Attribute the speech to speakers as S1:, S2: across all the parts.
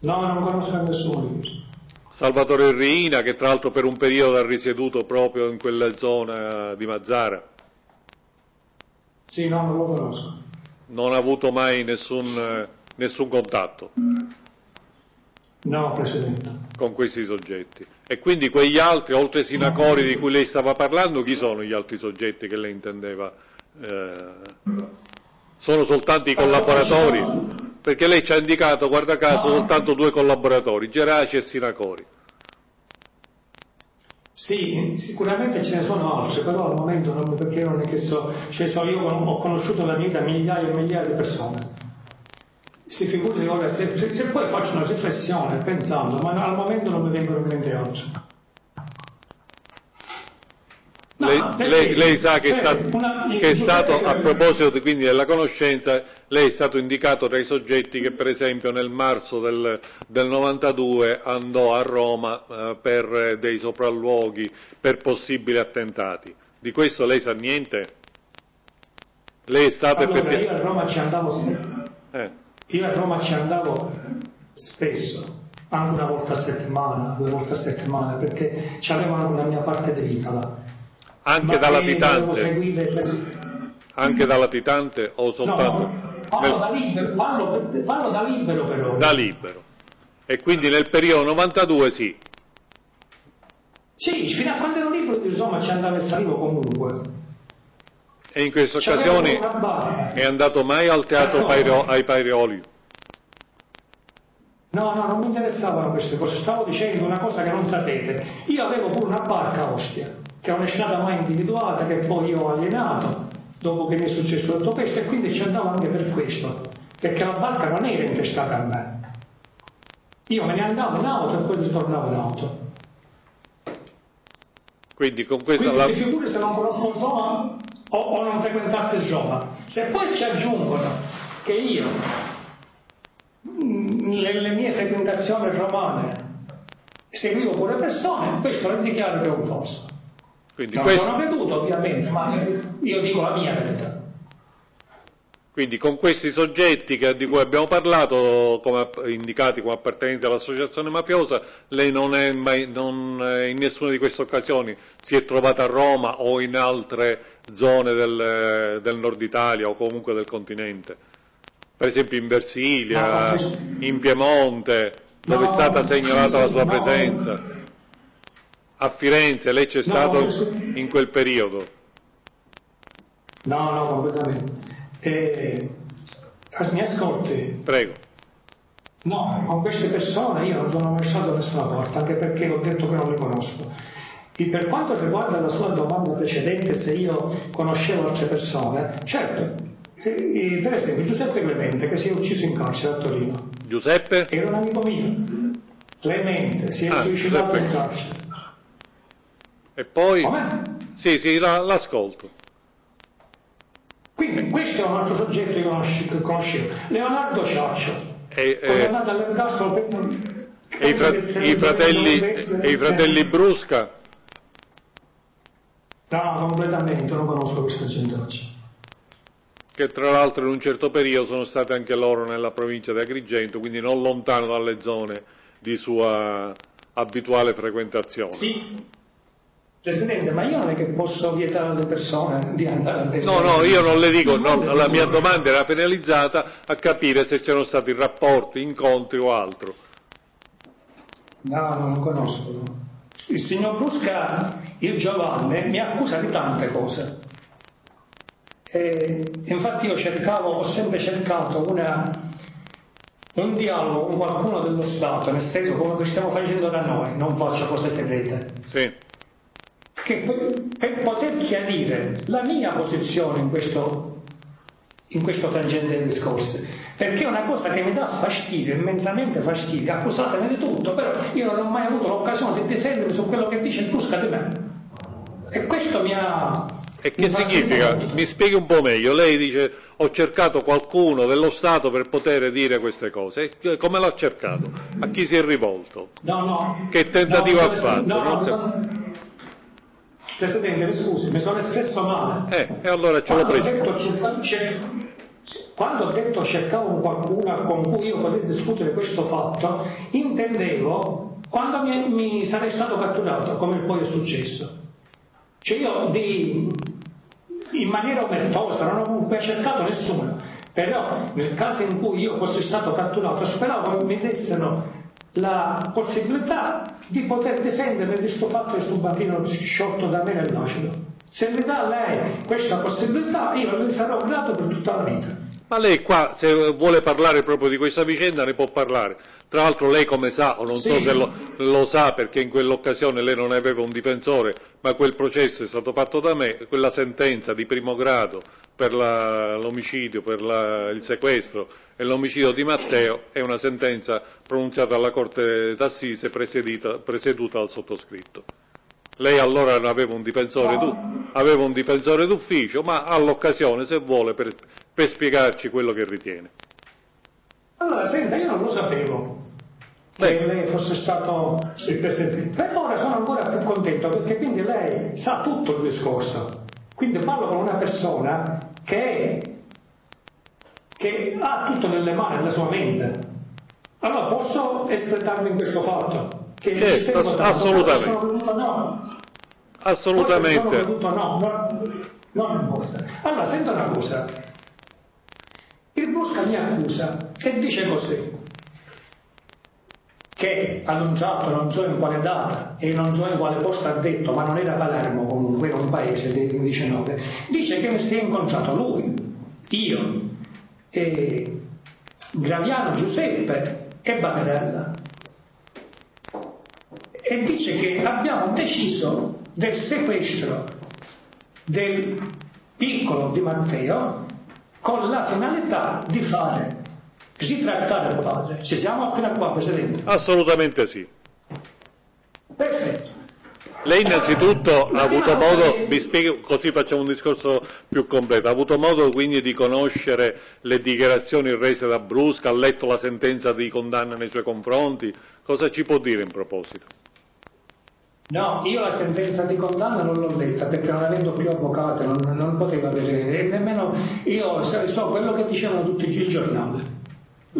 S1: No, non conosco nessuno.
S2: Salvatore Riina, che tra l'altro per un periodo ha risieduto proprio in quella zona di Mazzara.
S1: Sì, no, non lo conosco.
S2: Non ha avuto mai nessun, nessun contatto
S1: No, Presidente.
S2: con questi soggetti. E quindi quegli altri, oltre ai sinacori di cui lei stava parlando, chi sono gli altri soggetti che lei intendeva? Eh, sono soltanto i collaboratori? Perché lei ci ha indicato, guarda caso, soltanto due collaboratori, Geraci e Sinacori.
S1: Sì, sicuramente ce ne sono altri, però al momento non perché non è che so, cioè so io ho conosciuto nella mia vita migliaia e migliaia di persone. Si figuri ora, se, se, se poi faccio una riflessione pensando, ma al momento non mi vengono in mente altri. No,
S2: Lei, lei- lei sa che è
S1: perché
S2: stato,
S1: una-
S2: che è stato, a proposito di- quindi della conoscenza, lei è stato indicato tra i soggetti che per esempio nel marzo del, del 92 andò a Roma eh, per dei sopralluoghi, per possibili attentati. Di questo lei sa niente? Lei è stato
S1: Allora, io
S2: effettivamente...
S1: a Roma ci andavo sempre.
S2: Eh,
S1: Io a Roma ci andavo spesso, anche una volta a settimana, due volte a settimana, perché c'avevo anche una mia parte di vita là.
S2: anche
S1: Ma
S2: da latitante? Anche da latitante o soltanto
S1: no, parlo
S2: nel-
S1: da libero, parlo, per- da libero però.
S2: da libero? E quindi nel periodo 92 sì.
S1: Sì, fino a quando ero libero Roma ci andavo e salivo comunque.
S2: E in queste
S1: C'avevo
S2: occasioni
S1: una barca.
S2: è andato mai al teatro Pairo- ai Paireoli?
S1: No, no, non mi interessavano queste cose, stavo dicendo una cosa che non sapete. Io avevo pure una barca a Ostia, che non è stata mai individuata, che poi io ho alienato, dopo che mi è successo tutto questo, e quindi ci andavo anche per questo, perché la barca non era intestata a me. Io me ne andavo in auto e poi ritornavo in auto.
S2: Quindi con questa
S1: Quindi
S2: la-
S1: si figuri se non conosco Roma o, o non frequentasse Roma. Se poi ci aggiungono che io, mm, nelle mie frequentazioni romane, seguivo pure persone, questo lo dichiaro che è un falso.
S2: Quindi,
S1: Non
S2: questo-
S1: sono veduto ovviamente, ma io dico la mia verità.
S2: quindi con questi soggetti che- di cui abbiamo parlato, come indicati come appartenenti all'associazione mafiosa, lei non è mai, non, eh, in nessuna di queste occasioni si è trovata a Roma o in altre zone del, del nord Italia o comunque del continente? Per esempio in Versilia,
S1: No,
S2: in Piemonte, dove è
S1: No,
S2: stata segnalata la sua presenza? A Firenze lei c'è stato
S1: questo-
S2: in quel periodo?
S1: No, no, completamente. E, as- mi ascolti,
S2: Prego.
S1: No, con queste persone io non sono mai stato da nessuna parte, anche perché ho detto che non le conosco. E per quanto riguarda la sua domanda precedente, se io conoscevo altre persone, certo, eh, per esempio Giuseppe Clemente che si è ucciso in carcere a Torino,
S2: Giuseppe?
S1: era un amico mio. Clemente si è
S2: Ah,
S1: suicidato
S2: Giuseppe.
S1: in carcere.
S2: E poi?
S1: Come?
S2: Sì, sì, la- l'ascolto.
S1: Quindi questo è un altro soggetto che conosci- che conoscevo. Leonardo Ciaccio,
S2: E, eh,
S1: all'ergastolo per...
S2: e i, fra- i fratelli, e i fratelli Brusca?
S1: No, completamente, non conosco questa oggi.
S2: che tra l'altro in un certo periodo sono state anche loro nella provincia di Agrigento, quindi non lontano dalle zone di sua abituale frequentazione.
S1: Sì. Presidente, ma io non è che posso vietare alle persone di andare a
S2: No,
S1: destra.
S2: no, io non le dico, no, la mia domanda era finalizzata a capire se c'erano stati rapporti, incontri o altro.
S1: No, non conosco. no. Il signor Brusca, il Giovanni, mi accusa di tante cose. E infatti io cercavo, ho sempre cercato una, un dialogo con qualcuno dello Stato, nel senso come lo stiamo facendo da noi, non faccio cose segrete.
S2: Sì.
S1: Che per poter chiarire la mia posizione in questo, in questo frangente dei discorsi, perché è una cosa che mi dà fastidio, immensamente fastidio, accusatemi di tutto, però io non ho mai avuto l'occasione di difendermi su quello che dice il Brusca di me. E questo mi ha...
S2: E che significa? Mi spieghi un po' meglio. Lei dice ho cercato qualcuno dello Stato per poter dire queste cose. Come l'ha cercato? A chi si è rivolto?
S1: No, no.
S2: Che tentativo
S1: no,
S2: ha fatto?
S1: No. Presidente, mi scusi, mi sono espresso male.
S2: Eh, e allora ce lo
S1: preciso. Quando ho detto cercavo qualcuno con cui io potevo discutere questo fatto, intendevo quando mi, mi sarei stato catturato, come poi è successo. Cioè io di, in maniera omertosa non ho mai cercato nessuno, però nel caso in cui io fossi stato catturato speravo che mi dessero la possibilità di poter difendermi di questo fatto che sto bambino sciolto da me nell'acido. Se mi dà lei questa possibilità io le sarò grato per tutta la vita.
S2: Ma lei qua, se vuole parlare proprio di questa vicenda, ne può parlare. Tra l'altro lei come sa, o non sì. so se lo, lo, sa perché in quell'occasione lei non aveva un difensore, ma quel processo è stato fatto da me, quella sentenza di primo grado per l'omicidio, per la, il sequestro e l'omicidio di Matteo è una sentenza pronunziata dalla Corte d'Assise presieduta dal sottoscritto. Lei allora aveva un difensore, aveva un difensore d'ufficio, ma all'occasione, se vuole, per, per spiegarci quello che ritiene.
S1: Allora, senta, io non lo sapevo che lei fosse stato il presidente. Per ora sono ancora più contento perché quindi lei sa tutto il discorso. Quindi parlo con una persona che, che ha tutto nelle mani, nella sua mente. Allora posso estretarmi in questo fatto?
S2: Che certo, ass- assolutamente.
S1: Venuto, no.
S2: Assolutamente. Sono
S1: venuto, no, no, non importa. Allora, senta una cosa, il Bosca mi accusa e dice così, che annunciato non so in quale data e non so in quale posto ha detto, ma non era Palermo comunque, era un paese del 19, dice che mi si è incontrato lui, io, e Graviano Giuseppe e Banerella. E dice che abbiamo deciso del sequestro del piccolo di Matteo con la finalità di fare ritrattare il padre. Ci siamo appena qua, Presidente?
S2: Assolutamente sì.
S1: Perfetto.
S2: Lei innanzitutto ha avuto modo, vi spiego così facciamo un discorso più completo, ha avuto modo quindi di conoscere le dichiarazioni rese da Brusca, ha letto la sentenza di condanna nei suoi confronti, cosa ci può dire in proposito?
S1: No, io la sentenza di condanna non l'ho letta perché non avendo più avvocato non, non potevo vedere, e nemmeno io so quello che dicevano tutti i giornali.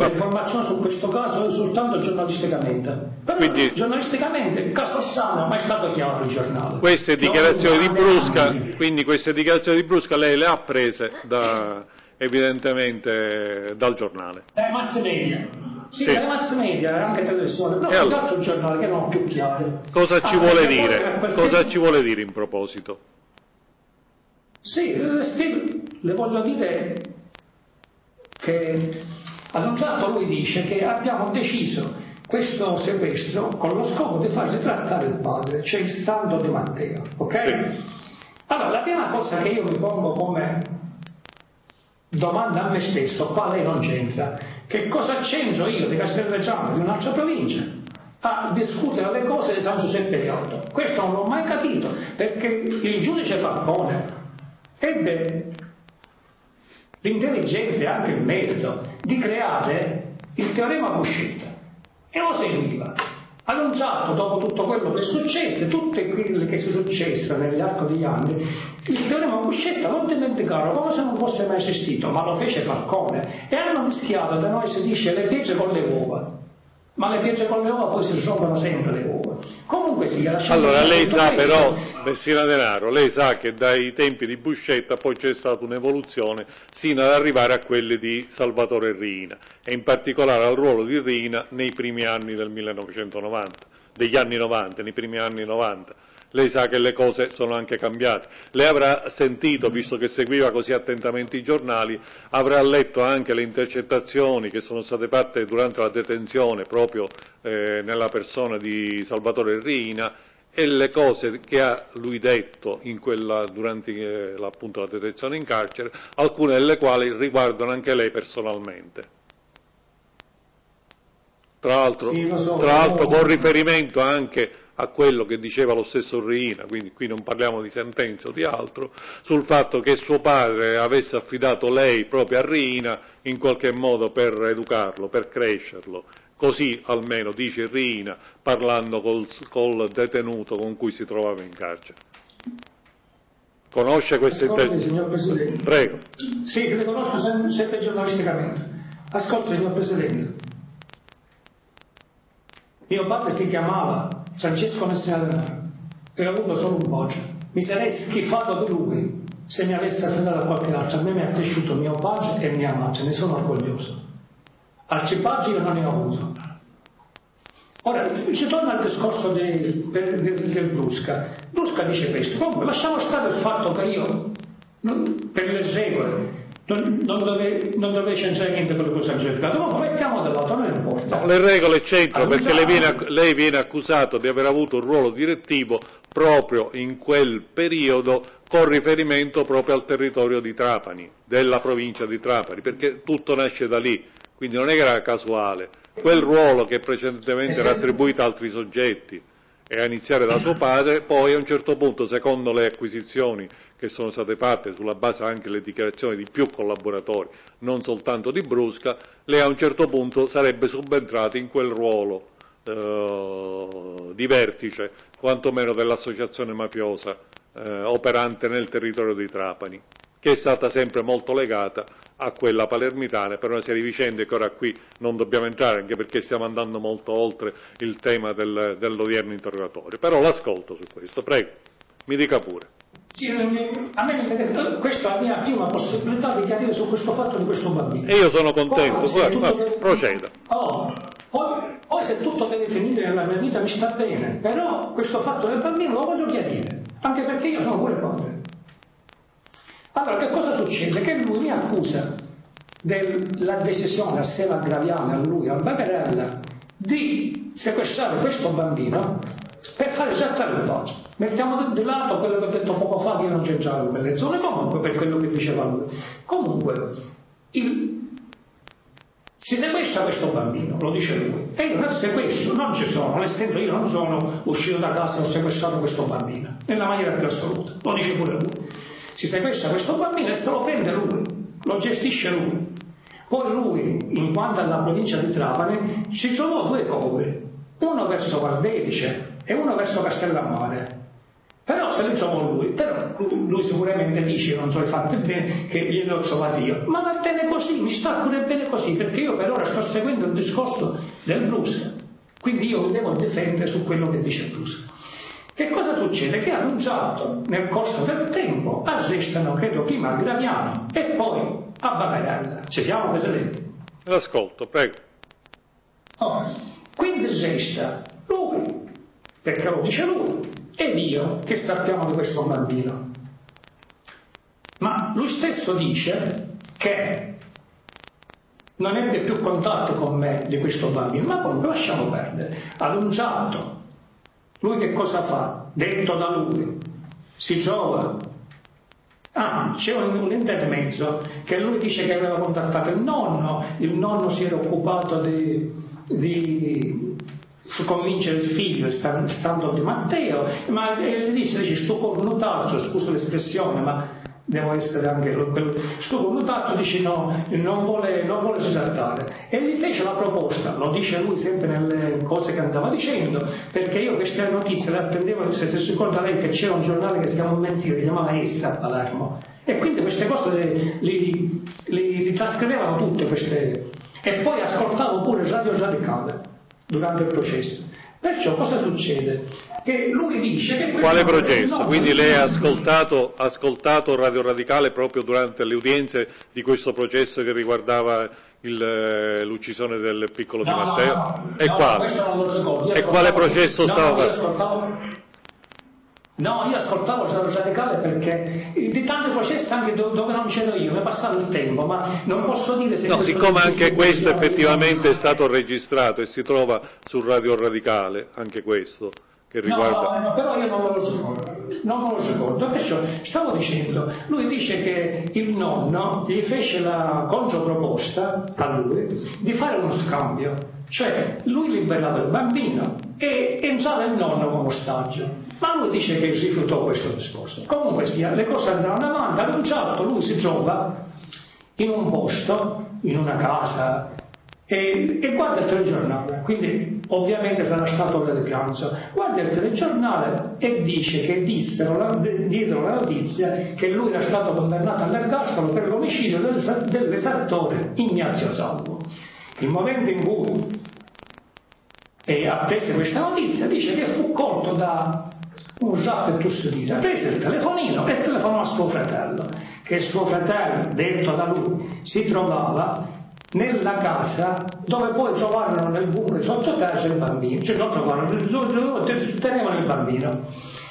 S1: L'informazione su questo caso è soltanto giornalisticamente. Però Quindi, giornalisticamente il caso Sano mai stato chiaro il giornale.
S2: Queste dichiarazioni, di Brusca, quindi queste dichiarazioni di Brusca lei le ha prese da, evidentemente dal giornale.
S1: Dai mass media. Sì, sì. dalle mass media, anche televisione, però allora, l'altro giornale che non ho più chiaro.
S2: Cosa ci ah, vuole dire? Cosa ci vuole dire in proposito?
S1: Sì, le voglio dire che annunciato lui dice che abbiamo deciso questo sequestro con lo scopo di farsi trattare il padre, cioè il santo di Matteo. Ok? Sì. Allora, la prima cosa che io mi pongo come domanda a me stesso, qua lei non c'entra, che cosa c'entro io di Castelvegiano, di un'altra provincia, a discutere le cose di San Giuseppe Leoto? Questo non l'ho mai capito, perché il giudice Falcone ebbe l'intelligenza e anche il merito di creare il teorema Buscetta e lo seguiva. Annunciato dopo tutto quello che è successo, tutto quello che è successo nell'arco degli anni, il teorema Buscetta lo dimenticarono come se non fosse mai esistito, ma lo fece Falcone e hanno mischiato da noi si dice le pietre con le uova ma le piogge con le uova poi si rompono sempre le uova. Comunque sia,
S2: Allora lei sa però, Messina Denaro, lei sa che dai tempi di Buscetta poi c'è stata un'evoluzione sino ad arrivare a quelli di Salvatore Rina e in particolare al ruolo di Rina nei primi anni del 1990, degli anni 90, nei primi anni 90 lei sa che le cose sono anche cambiate. Lei avrà sentito, visto che seguiva così attentamente i giornali, avrà letto anche le intercettazioni che sono state fatte durante la detenzione proprio eh, nella persona di Salvatore Rina e le cose che ha lui detto quella, durante eh, appunto, la detenzione in carcere, alcune delle quali riguardano anche lei personalmente. Tra l'altro, sì, so, tra l'altro con riferimento anche a quello che diceva lo stesso Reina, quindi qui non parliamo di sentenze o di altro, sul fatto che suo padre avesse affidato lei proprio a Reina in qualche modo per educarlo, per crescerlo. Così almeno dice Reina parlando col, col detenuto con cui si trovava in carcere. Conosce queste
S1: Presidente.
S2: Prego.
S1: Sì, le conosco sempre giornalisticamente. Ascolta, signor Presidente. Mio padre si chiamava Francesco Messina Denaro e ho avuto solo un voce. Mi sarei schifato di lui se mi avesse affidato a qualche altro. A me mi ha cresciuto mio padre e mia madre, ne sono orgoglioso. Arcipaggi io non ne ho avuto. Ora, si torna al discorso del, del, del Brusca. Brusca dice questo. Comunque, lasciamo stare il fatto che io, per le regole, non, non, dove, non dovrei c'entrare niente le cose al cercato, no, mettiamo da lato, non importa.
S2: No, le regole c'entrano perché lei viene, lei viene accusato di aver avuto un ruolo direttivo proprio in quel periodo con riferimento proprio al territorio di Trapani, della provincia di Trapani, perché tutto nasce da lì, quindi non è che era casuale. Quel ruolo che precedentemente era attribuito a altri soggetti, e a iniziare da suo padre, poi a un certo punto, secondo le acquisizioni che sono state fatte sulla base anche delle dichiarazioni di più collaboratori, non soltanto di Brusca, lei a un certo punto sarebbe subentrata in quel ruolo eh, di vertice, quantomeno dell'associazione mafiosa eh, operante nel territorio di Trapani che è stata sempre molto legata a quella palermitana per una serie di vicende che ora qui non dobbiamo entrare anche perché stiamo andando molto oltre il tema del, dell'odierno interrogatorio. Però l'ascolto su questo, prego, mi dica pure.
S1: Sì, a me interessa, questa è la mia prima possibilità di chiarire su questo fatto di questo bambino.
S2: E io sono contento, poi, poi, deve... proceda.
S1: Oh, poi, poi, se tutto deve finire nella mia vita mi sta bene, però questo fatto del bambino lo voglio chiarire, anche perché io sono quel padre. Allora, che cosa succede? Che lui mi accusa della decisione assieme a Graviano, a lui, a Bagarella, di sequestrare questo bambino per fare il bacio. Mettiamo di lato quello che ho detto poco fa, che non c'entravo in quelle zone, comunque per quello che diceva lui. Comunque, il... si sequestra questo bambino, lo dice lui, e io nel sequestro non ci sono, nel senso io non sono uscito da casa e ho sequestrato questo bambino, nella maniera più assoluta, lo dice pure lui si sequestra questo bambino e se lo prende lui, lo gestisce lui. Poi lui, in quanto alla provincia di Trapani, ci trovò due cove, uno verso Valdelice e uno verso Castellammare. Però se li trovò lui, però lui sicuramente dice, non so i fatti bene, che glielo trovato io. Ma va bene così, mi sta pure bene così, perché io per ora sto seguendo il discorso del Brusca. Quindi io mi devo difendere su quello che dice Brusca. Che cosa succede? Che annunciato nel corso del tempo arrestano, credo, prima a Graviano e poi a Bagarella. Ci siamo presidenti?
S2: L'ascolto, prego.
S1: Oh, quindi resta lui, perché lo dice lui, ed io che sappiamo di questo bambino. Ma lui stesso dice che non ebbe più contatto con me di questo bambino, ma comunque lasciamo perdere. Annunciato lui che cosa fa? Detto da lui, si trova. Ah, c'è un, intermezzo che lui dice che aveva contattato il nonno, il nonno si era occupato di, di convincere il figlio, santo di Matteo, ma gli disse, dice, sto cornutaccio, scusa l'espressione, ma devo essere anche quello. Sto connotaccio dice no, non vuole, non vuole risaltare. E gli fece la proposta, lo dice lui sempre nelle cose che andava dicendo, perché io queste notizie le attendevo, se si ricorda lei che c'era un giornale che si chiama un mensile, si chiamava Essa a Palermo, e quindi queste cose li, li, li, li trascrivevano tutte queste. E poi ascoltavo pure Radio Radicale durante il processo. Perciò cosa succede? Che lui dice che...
S2: Quale processo? No, Quindi lei ha ascoltato, ascoltato, Radio Radicale proprio durante le udienze di questo processo che riguardava eh, l'uccisione del piccolo no, di Matteo?
S1: No,
S2: e quale? E quale processo stava
S1: facendo? No, io ascoltavo il radicale perché di tanti processi anche dove non c'ero io, mi è passato il tempo, ma non posso dire se...
S2: No, siccome anche questo effettivamente è stato registrato e si trova sul Radio Radicale, anche questo, che riguarda...
S1: No, no, però io non me lo ricordo, non me lo ricordo, perciò stavo dicendo, lui dice che il nonno gli fece la controproposta a lui di fare uno scambio, cioè lui liberava il bambino e entrava il nonno come ostaggio. Lui dice che rifiutò questo discorso. Comunque sia, le cose andavano avanti, ad un certo lui si trova in un posto, in una casa, e, e, guarda il telegiornale, quindi ovviamente sarà stato di pranzo, guarda il telegiornale e dice che dissero dietro la notizia che lui era stato condannato all'ergastolo per l'omicidio del, dell'esattore Ignazio Salvo. Il momento in cui e attese questa notizia dice che fu colto da un Jacques Tussolini prese il telefonino e telefonò a suo fratello, che suo fratello, detto da lui, si trovava nella casa dove poi trovarono nel bunker sottoterra il bambino, cioè non trovarono, tenevano il bambino.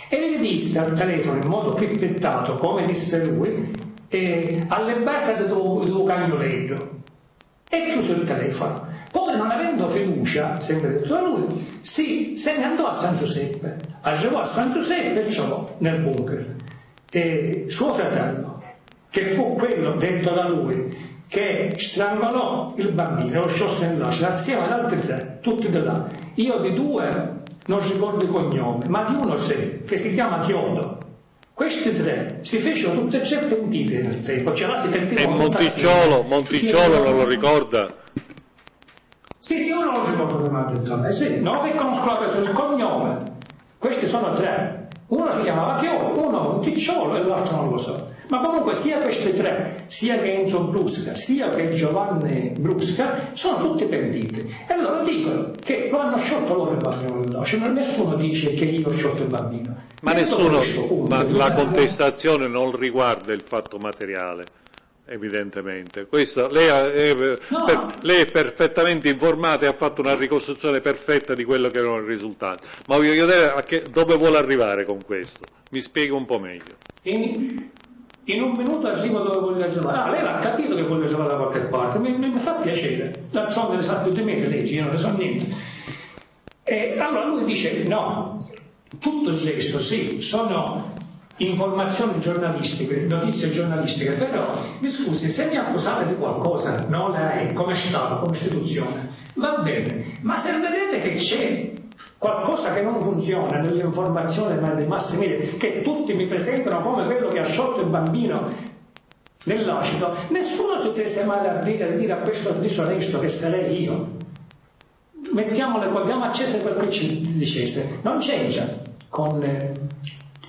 S1: E gli disse al telefono in modo pippettato, come disse lui, eh, alle berte del tuo cagnoletto. E chiuse il telefono. Poi, non avendo fiducia, sempre detto da lui, sì, se ne andò a San Giuseppe. Arrivò a San Giuseppe e trovò nel bunker. E suo fratello, che fu quello detto da lui, che strangolò il bambino, lo sciolse nell'acido, assieme ad altri tre, tutti di là. Io di due non ricordo il cognome, ma di uno sì, che si chiama Chiodo. Questi tre si fecero tutte e tre pentite nel tempo, cioè là si pentivano
S2: E Monticciolo, Monticciolo non lo ricorda?
S1: Sì, sì, uno lo ricordo come ha detto a me, sì, non che conosco la persona, il cognome. Questi sono tre. Uno si chiamava Chiodo, uno Monticciolo e l'altro non lo so. Ma comunque sia questi tre, sia che Enzo Brusca, sia che Giovanni Brusca, sono tutti pentiti. E loro dicono che lo hanno sciolto loro il bambino cioè nessuno dice che io ho sciolto il bambino.
S2: Ma nessuno, ma la contestazione non riguarda il fatto materiale evidentemente. Questo, lei, è, no. per, lei, è, perfettamente informata e ha fatto una ricostruzione perfetta di quello che erano i risultati. Ma voglio vedere che, dove vuole arrivare con questo. Mi spiega un po' meglio.
S1: In, in un minuto arrivo dove voglio giocare. Ah, lei l'ha capito che voglio giocare da qualche parte, mi, mi, mi fa piacere. D'altronde ne sa più di me che leggi, io non ne so niente. E allora lui dice no, tutto il resto sì, sono informazioni giornalistiche, notizie giornalistiche, però mi scusi, se mi accusate di qualcosa, no lei, come Stato, come istituzione, va bene, ma se vedete che c'è qualcosa che non funziona nelle informazioni dei mass media, che tutti mi presentano come quello che ha sciolto il bambino nell'acido, nessuno si prese mai a dire, a dire a questo disonesto che sarei io. Mettiamo le abbiamo accese quel che ci dicesse, non c'entra con eh,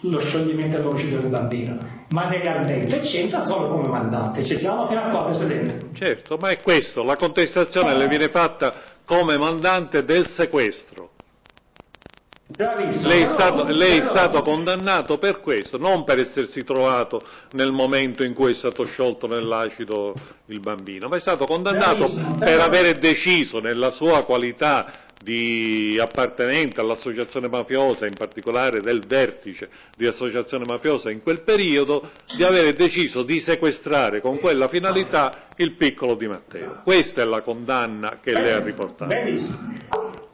S1: lo scioglimento dell'omicidio del bambino, ma legalmente c'entra solo come mandante. Ci siamo fino a qua, Presidente.
S2: Certo, ma è questo, la contestazione le viene fatta come mandante del sequestro. Lei è, stato, lei è, stato, condannato per questo, non per essersi trovato nel momento in cui è stato sciolto nell'acido il bambino, ma è stato condannato per avere deciso nella sua qualità di appartenente all'associazione mafiosa, in particolare del vertice di associazione mafiosa in quel periodo, di avere deciso di sequestrare con quella finalità il piccolo Di Matteo. Questa è la condanna che lei ha riportato.
S1: Benissimo.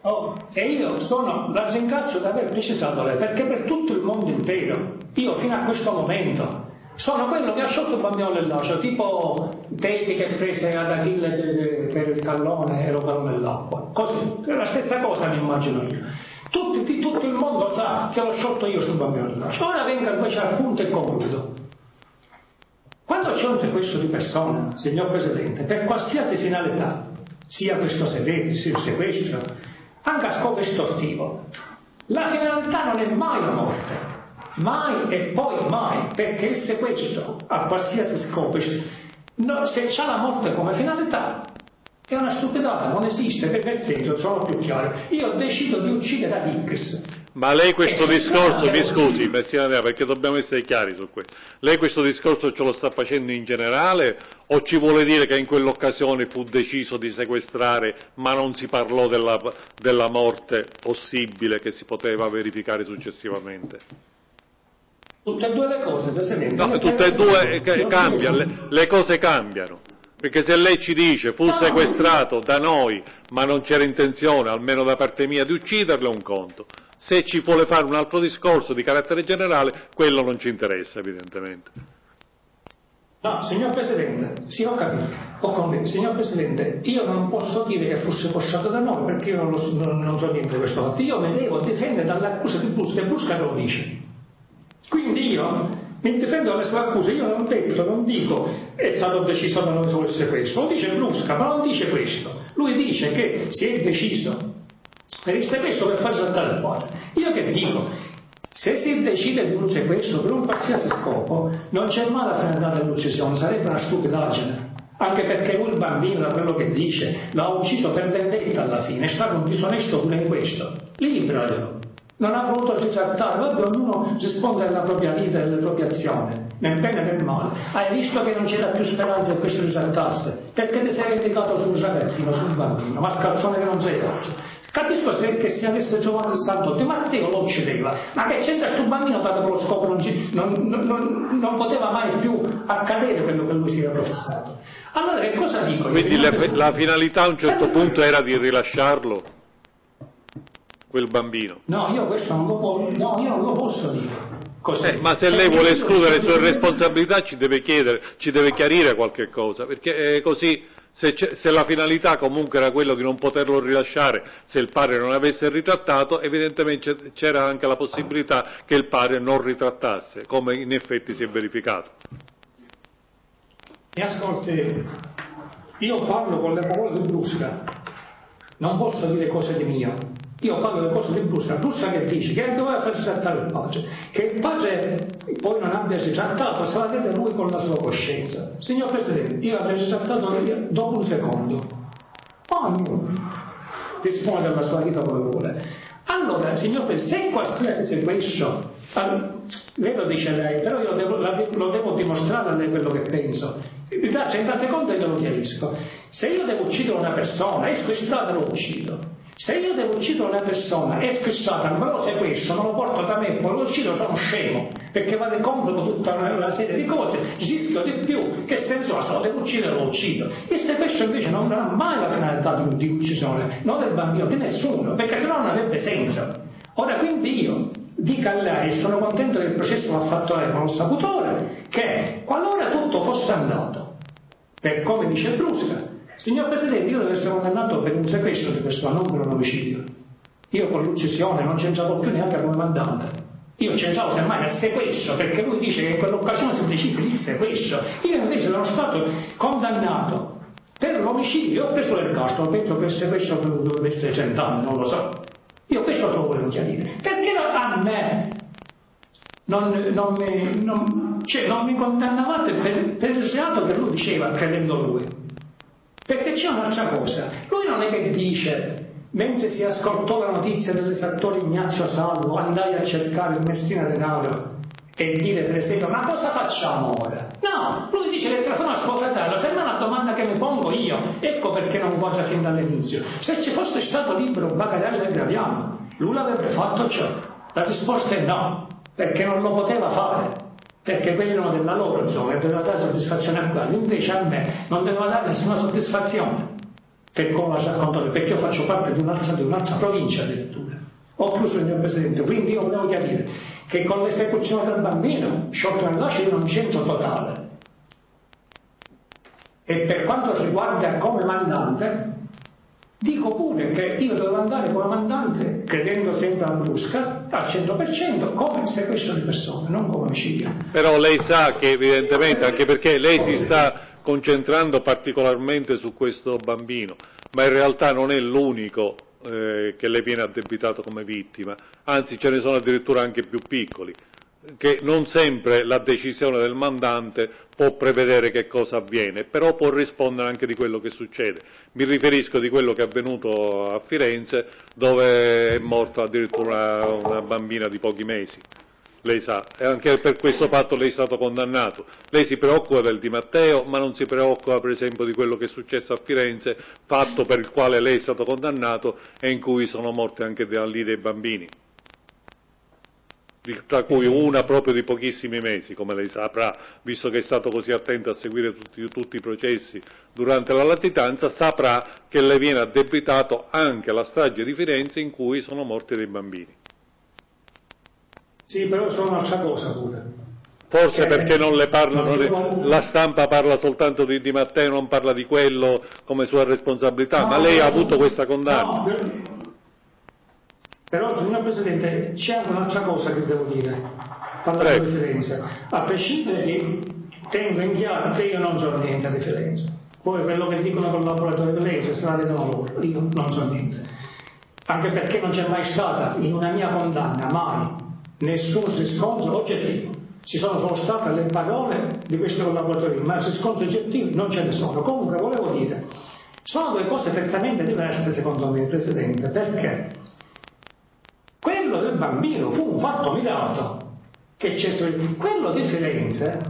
S1: Oh, e io sono, la ringrazio di aver precisato lei, perché per tutto il mondo intero, io fino a questo momento, sono quello che ha sciolto il bambino nell'oceano, tipo Teti che prese ad Achille per il tallone e lo parò nell'acqua. Così, è la stessa cosa mi immagino io. Tutti, tutto il mondo sa che l'ho sciolto io sul bambino nell'oceano. Ora venga invece al punto e concludo. Quando c'è un sequestro di persona, signor Presidente, per qualsiasi finalità, sia questo sequestro, anche a scopo estortivo, la finalità non è mai la morte, mai e poi mai, perché il sequestro a qualsiasi scopo, no, se c'è la morte come finalità, è una stupidata, non esiste, per nel senso, sono più chiaro, io decido di uccidere ad X.
S2: Ma lei questo discorso, mi scusi, Messina perché dobbiamo essere chiari su questo, lei questo discorso ce lo sta facendo in generale o ci vuole dire che in quell'occasione fu deciso di sequestrare ma non si parlò della, della morte possibile che si poteva verificare successivamente?
S1: Tutte e due le cose, Presidente.
S2: No, tutte e due eh, cambiano, le, le cose cambiano. Perché se lei ci dice fu sequestrato da noi, ma non c'era intenzione, almeno da parte mia, di ucciderlo, è un conto. Se ci vuole fare un altro discorso di carattere generale, quello non ci interessa, evidentemente.
S1: No, signor Presidente, sì, ho capito, ho. Signor Presidente, io non posso dire che fosse posciato da noi perché io non, lo, non, non so niente di questo fatto. Io mi devo difendere dall'accusa di Brusca e Brusca lo dice. Quindi io mi difendo dalle sue accuse, io non detto, non dico è stato deciso da noi solo il sequestro, lo dice Brusca, ma non dice questo. Lui dice che si è deciso per il sequestro per far saltare il padre. Io che dico? Se si decide di un sequestro per un qualsiasi scopo, non c'è mai la finalità dell'uccisione, sarebbe una stupidaggine. Anche perché lui il bambino, da quello che dice, l'ha ucciso per vendetta alla fine, è stato un disonesto pure in questo. Liberalo. Non ha voluto ritrattare, vabbè, ognuno risponde alla propria vita e alle proprie azioni, nel bene e nel male. Hai visto che non c'era più speranza che questo ritrattasse? Perché ti sei vendicato sul ragazzino, sul bambino, ma scalzone che non sei oggi. Capisco se che se avesse giocato il Santo Di Matteo lo uccideva, ma che c'entra questo bambino dato per lo scopo non, non, non, non, poteva mai più accadere quello che lui si era professato. Allora che cosa dico?
S2: Quindi la, la, finalità a un certo punto era di rilasciarlo, quel bambino?
S1: No, io questo non lo, può, no, io non lo posso dire.
S2: Eh, ma se lei vuole escludere le sue responsabilità ci deve chiedere, ci deve chiarire qualche cosa, perché così se, se, la finalità comunque era quello di non poterlo rilasciare se il padre non avesse ritrattato, evidentemente c'era anche la possibilità che il padre non ritrattasse, come in effetti si è verificato.
S1: Mi ascolti, io parlo con le parole di Brusca, non posso dire cose di mio, io parlo delle cose di Brusca, Brusca che dice che doveva farsi trattare il padre, che il padre poi non abbia trattato, se la vede lui con la sua coscienza. Signor Presidente, io avrei trattato dopo un secondo. Ognuno dispone della sua vita come vuole. Allora, signor Presidente, se qualsiasi sequestro, lei lo dice lei, però io devo, lo devo dimostrare a lei quello che penso. Mi dà 30 secondi e glielo chiarisco. Se io devo uccidere una persona, esco in strada e lo uccido. Se io devo uccidere una persona, è scrissata, me lo sequestro, non lo porto da me, poi lo uccido, sono scemo, perché vado complico tutta una, una, serie di cose, rischio di più, che senso ha, se lo devo uccidere, lo uccido. Il sequestro invece non avrà mai la finalità di, di uccisione, non del bambino, di nessuno, perché sennò non avrebbe senso. Ora quindi io dico a lei, sono contento che il processo l'ha fatto lei, ma l'ho saputo ora, che qualora tutto fosse andato, per come dice Brusca, Signor Presidente, io devo essere condannato per un sequestro di persona, non per un omicidio. Io con l'uccisione non c'entravo più neanche come mandante. Io c'entravo semmai nel sequestro, perché lui dice che in quell'occasione si decise il sequestro. Io invece sono stato condannato per l'omicidio, io ho preso l'ergastolo, penso che il sequestro dovrebbe essere cent'anni, non lo so. Io questo te lo volevo chiarire. Perché a me non, non, mi, non, cioè, non mi condannavate per, per il reato che lui diceva, credendo lui? Perché c'è un'altra cosa, lui non è che dice, mentre si ascoltò la notizia dell'esattore Ignazio Salvo, andai a cercare il Messina Denaro e dire per esempio, ma cosa facciamo ora? No, lui dice che telefona a suo fratello, se è una domanda che mi pongo io, ecco perché non voglio fin dall'inizio. Se ci fosse stato libero Bagatelle e Graviano, lui l'avrebbe fatto ciò. La risposta è no, perché non lo poteva fare perché quello della loro insomma doveva dare soddisfazione a quello, invece a me non doveva dare nessuna soddisfazione per come raccontato, perché io faccio parte di un'altra, di un'altra provincia addirittura. Ho chiuso il mio Presidente, quindi io volevo chiarire che con l'esecuzione del bambino sciolto nell'acido non un totale. E per quanto riguarda come mandante, Dico pure che io devo andare come mandante, credendo sempre alla brusca, al 100% come sequestro di persone, non come omicidio.
S2: Però lei sa che evidentemente, anche perché lei si sta concentrando particolarmente su questo bambino, ma in realtà non è l'unico eh, che le viene addebitato come vittima, anzi ce ne sono addirittura anche più piccoli che non sempre la decisione del mandante può prevedere che cosa avviene, però può rispondere anche di quello che succede. Mi riferisco di quello che è avvenuto a Firenze, dove è morta addirittura una, una bambina di pochi mesi. Lei sa, e anche per questo fatto lei è stato condannato. Lei si preoccupa del Di Matteo, ma non si preoccupa per esempio di quello che è successo a Firenze, fatto per il quale lei è stato condannato e in cui sono morti anche lì dei bambini. Tra cui una proprio di pochissimi mesi, come lei saprà, visto che è stato così attento a seguire tutti, tutti, i processi durante la latitanza, saprà che le viene addebitato anche la strage di Firenze in cui sono morti dei bambini.
S1: Sì, però sono un'altra cosa pure.
S2: Forse cioè, perché non le parlano, non la stampa parla soltanto di Di Matteo, non parla di quello come sua responsabilità, no, ma lei ha avuto questa condanna. No,
S1: però, signor Presidente, c'è anche un'altra cosa che devo dire, parlando di Firenze. A prescindere che tengo in chiaro che io non so niente di Firenze. Poi quello che dicono collaboratori di legge la vedono loro, io non so niente. Anche perché non c'è mai stata in una mia condanna, mai, nessun riscontro oggettivo ci sono solo state le parole di questi collaboratori, ma riscontri oggettivi non ce ne sono. Comunque volevo dire, sono due cose prettamente diverse secondo me, Presidente, perché quello del bambino fu un fatto mirato, che c'è quello di Firenze,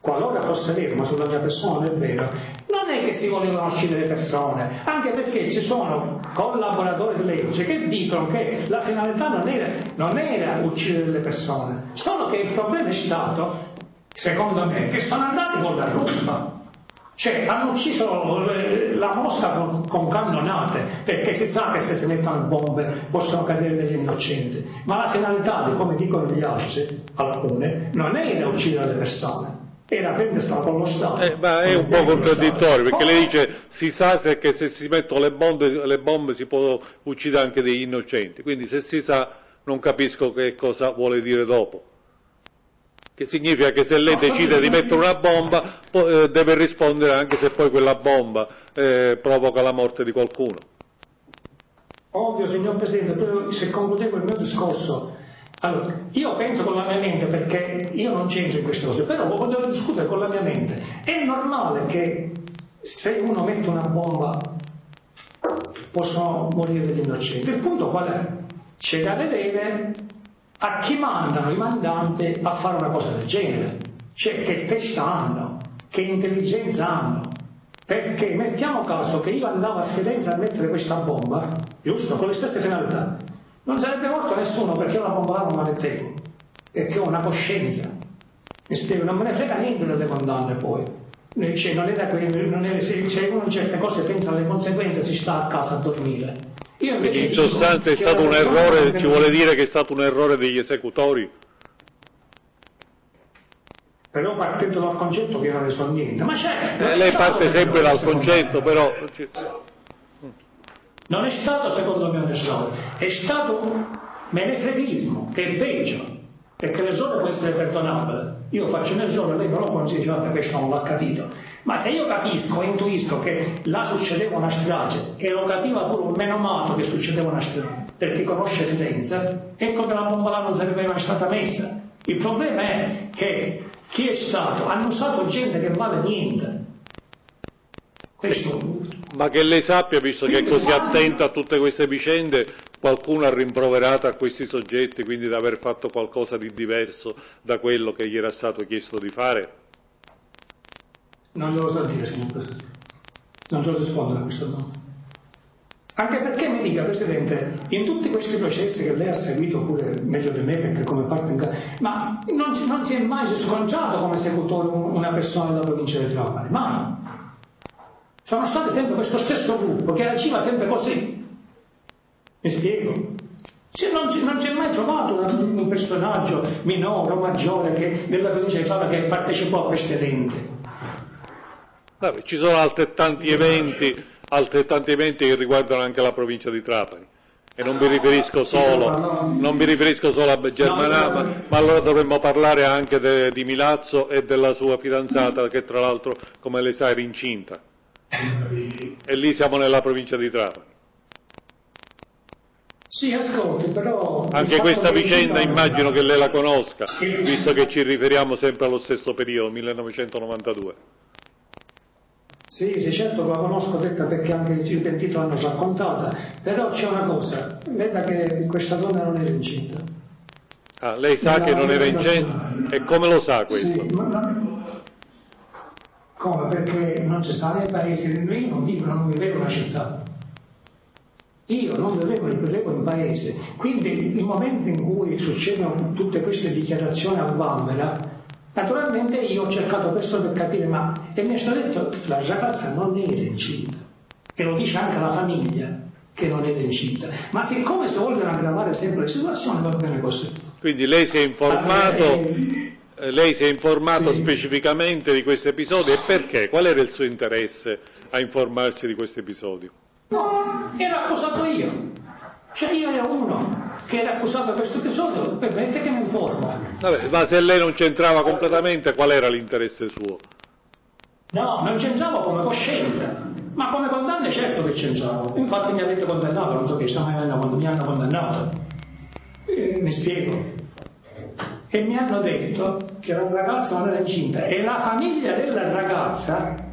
S1: qualora fosse vero, ma sulla mia persona è vero, non è che si volevano uccidere le persone, anche perché ci sono collaboratori di legge che dicono che la finalità non era, non era uccidere le persone, solo che il problema è stato, secondo me, che sono andati con la ruspa. Cioè hanno ucciso la mosca con, con, cannonate, perché si sa che se si mettono bombe possono cadere degli innocenti. Ma la finalità, come dicono gli altri, alcune, non era uccidere le persone, era presa con lo Stato.
S2: Eh, ma è un po' contraddittorio perché lei dice si sa se che se si mettono le bombe, le bombe si può uccidere anche degli innocenti, quindi se si sa non capisco che cosa vuole dire dopo. Che significa che se lei decide di mettere una bomba eh, deve rispondere anche se poi quella bomba eh, provoca la morte di qualcuno.
S1: Ovvio, signor Presidente, se concludevo il mio discorso, allora, io penso con la mia mente perché io non c'entro in queste cose, però devo discutere con la mia mente, è normale che se uno mette una bomba possono morire degli innocenti. Il punto qual è? C'è da vedere a chi mandano i mandanti a fare una cosa del genere, cioè che testa hanno, che intelligenza hanno. Perché mettiamo caso che io andavo a Firenze a mettere questa bomba, giusto, con le stesse finalità, non sarebbe morto nessuno perché io la bomba non la mettevo, perché ho una coscienza. Mi spiego, non me ne frega niente delle condanne poi. Cioè, non era, non era, se, se uno certe cose pensa alle conseguenze si sta a casa a dormire.
S2: Quindi in sostanza è stato un errore, ci vuole dire che è stato un errore degli esecutori?
S1: Però partendo dal concetto che io non ne so niente. Ma c'è,
S2: eh, lei parte sempre dal concetto, però...
S1: Non è stato secondo me un errore, è stato un menefreghismo, che è peggio, perché l'errore può essere perdonabile. Io faccio un errore, lei non lo considera, vabbè questo non l'ha capito. Ma se io capisco e intuisco che là succedeva una strage e lo capiva pure un menomato che succedeva una strage, per chi conosce Firenze, ecco che la bomba là non sarebbe mai stata messa. Il problema è che chi è stato, hanno usato gente che vale niente. Questo
S2: ma che lei sappia, visto che è così attento a tutte queste vicende, qualcuno ha rimproverato a questi soggetti quindi di aver fatto qualcosa di diverso da quello che gli era stato chiesto di fare?
S1: Non glielo so dire, signor Presidente. Non so rispondere a questa domanda. Anche perché mi dica, Presidente, in tutti questi processi che lei ha seguito, pure meglio di me perché come parte in casa, ma non, non si è mai sconciato come esecutore una persona della provincia di Trapani? Mai sono state sempre questo stesso gruppo che agiva sempre così. Mi spiego? Cioè, non, non si è mai trovato un, un, personaggio minore o maggiore che, nella provincia di Fava che partecipò a questi eventi.
S2: Vabbè, ci sono altrettanti eventi, altrettanti eventi che riguardano anche la provincia di Trapani. E non mi riferisco solo, non mi riferisco solo a Germanà, ma, ma, allora dovremmo parlare anche de, di Milazzo e della sua fidanzata, che tra l'altro, come lei sa, era incinta. E lì siamo nella provincia di Trapani.
S1: Sì, ascolti, però...
S2: Anche questa vicenda immagino che lei la conosca, visto che ci riferiamo sempre allo stesso periodo, 1992.
S1: Sì, sì, certo la conosco perché anche il pentito l'hanno raccontata, però c'è una cosa, veda che questa donna non era incinta.
S2: Ah, lei sa che non era incinta? E come lo sa questo? Sì, ma,
S1: come? Perché non ci sta nei paesi, io non vivo, non vivo in una città. Io non vivevo, vivevo in paese, quindi il momento in cui succedono tutte queste dichiarazioni a Vanvera, naturalmente io ho cercato questo per capire, ma e mi è stato detto la ragazza non era incinta, e lo dice anche la famiglia che non era incinta, ma siccome si vogliono aggravare sempre le situazioni va bene così.
S2: Quindi lei si è informato,
S1: Allora, eh,
S2: eh, lei si è informato
S1: sì.
S2: specificamente di questi episodi e perché? Qual era il suo interesse a informarsi di questi episodi?
S1: No, ero accusato io. Cioè io ero uno che era accusato di questo episodio, permette che mi informa.
S2: Vabbè, ma se lei non c'entrava completamente, qual era l'interesse suo?
S1: No, non c'entravo come coscienza, ma come condanne certo che c'entravo. Infatti mi avete condannato, non so che sta mai quando mi hanno condannato. Eh, mi spiego. E mi hanno detto che la ragazza non era incinta e la famiglia della ragazza,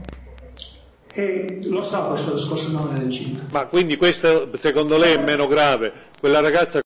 S1: e lo so questo discorso non era incinta.
S2: Ma quindi questo secondo lei è meno grave? Quella ragazza